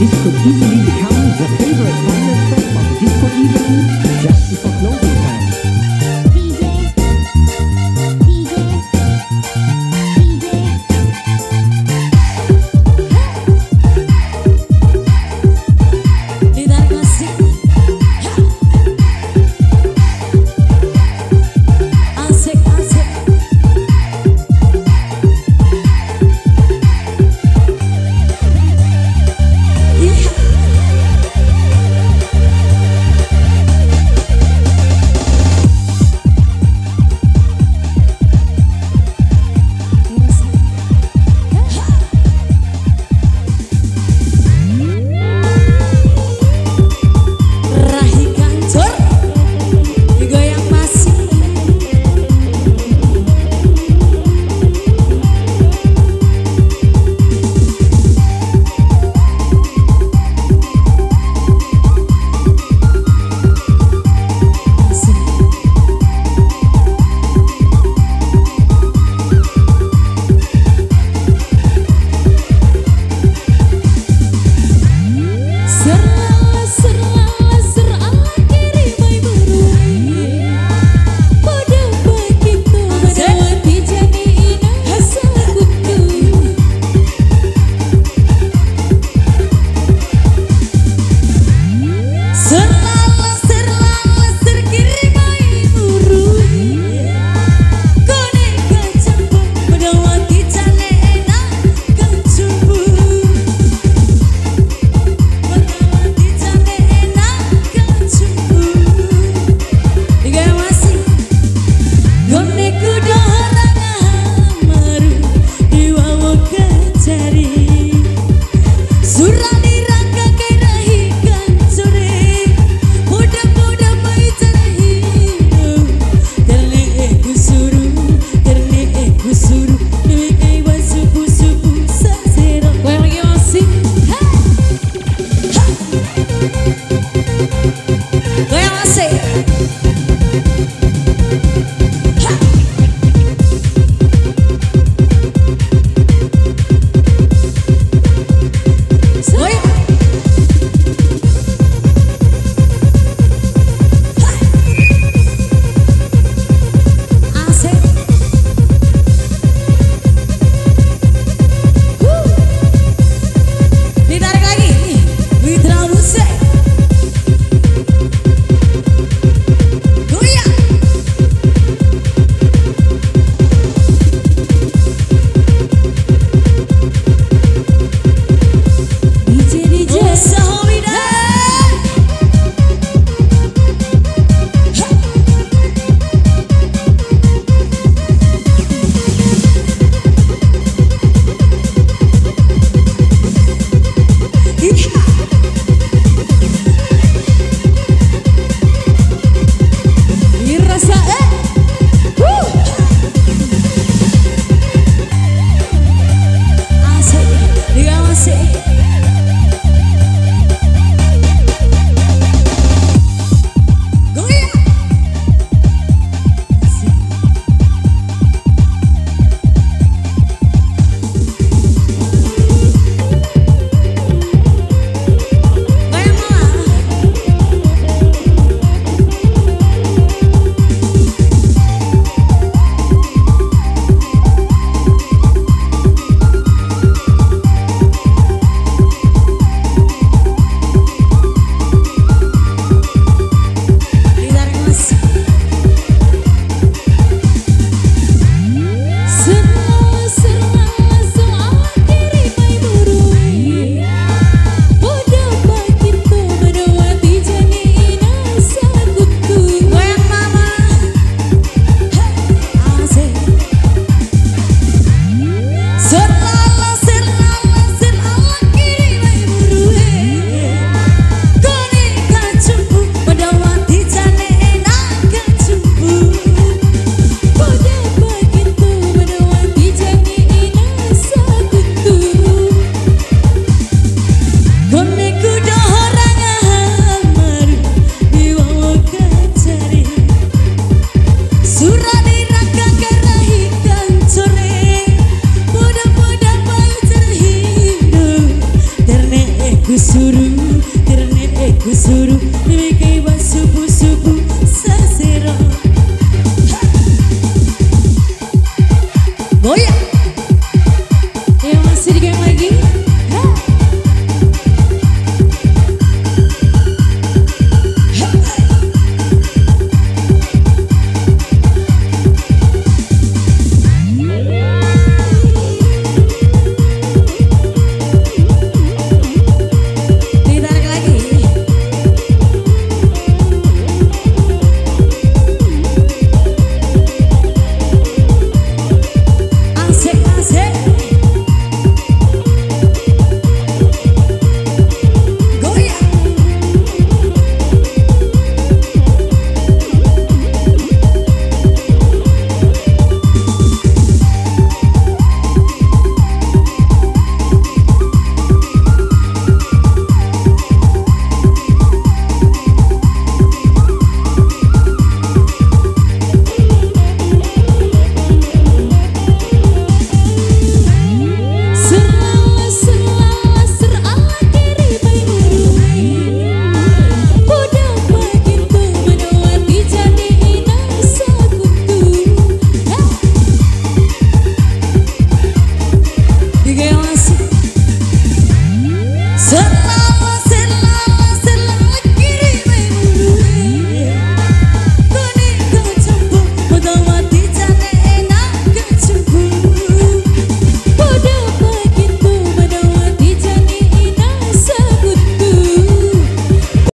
This could easily become the favorite final track of disco evening